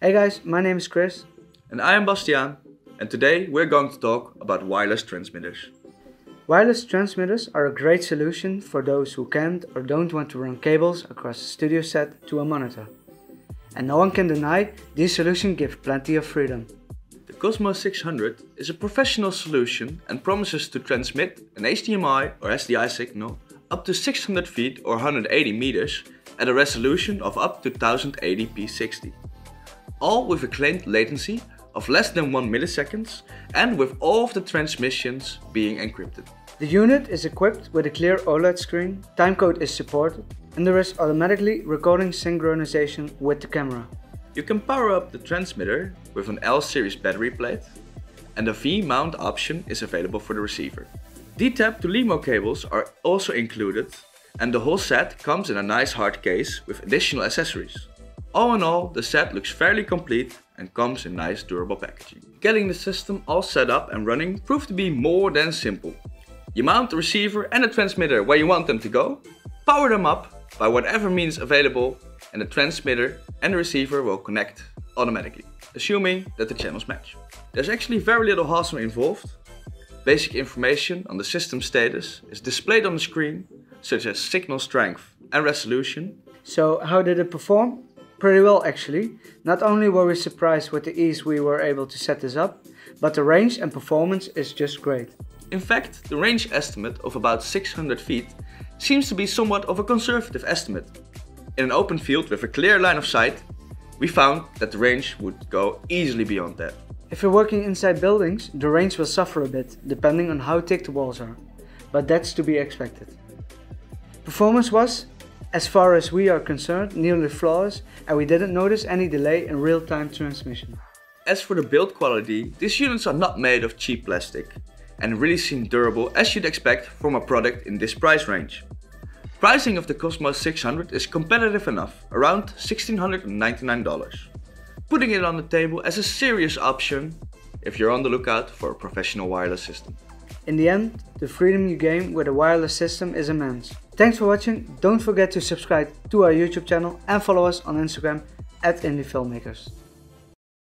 Hey guys, my name is Chris. And I am Bastiaan, and today we're going to talk about wireless transmitters. Wireless transmitters are a great solution for those who can't or don't want to run cables across a studio set to a monitor. And no one can deny these solutions give plenty of freedom. The Cosmo 600 is a professional solution and promises to transmit an HDMI or SDI signal up to 600 feet or 180 meters at a resolution of up to 1080p 60. All with a claimed latency of less than 1 milliseconds and with all of the transmissions being encrypted. The unit is equipped with a clear OLED screen, timecode is supported, and there is automatically recording synchronization with the camera. You can power up the transmitter with an L-series battery plate and a V-mount option is available for the receiver. D-tap to LEMO cables are also included and the whole set comes in a nice hard case with additional accessories. All in all, the set looks fairly complete and comes in nice durable packaging. Getting the system all set up and running proved to be more than simple. You mount the receiver and the transmitter where you want them to go, power them up by whatever means available and the transmitter and the receiver will connect automatically, assuming that the channels match. There's actually very little hassle involved. Basic information on the system status is displayed on the screen, such as signal strength and resolution. So how did it perform? Pretty well actually. Not only were we surprised with the ease we were able to set this up, but the range and performance is just great. In fact, the range estimate of about 600 feet seems to be somewhat of a conservative estimate. In an open field with a clear line of sight, we found that the range would go easily beyond that. If you're working inside buildings, the range will suffer a bit, depending on how thick the walls are. But that's to be expected. Performance was, as far as we are concerned, nearly flawless and we didn't notice any delay in real-time transmission. As for the build quality, these units are not made of cheap plastic and really seem durable as you'd expect from a product in this price range. Pricing of the Cosmos 600 is competitive enough, around $1699, putting it on the table as a serious option if you're on the lookout for a professional wireless system. In the end, the freedom you gain with a wireless system is immense. Thanks for watching, don't forget to subscribe to our YouTube channel and follow us on Instagram at Indie Filmmakers.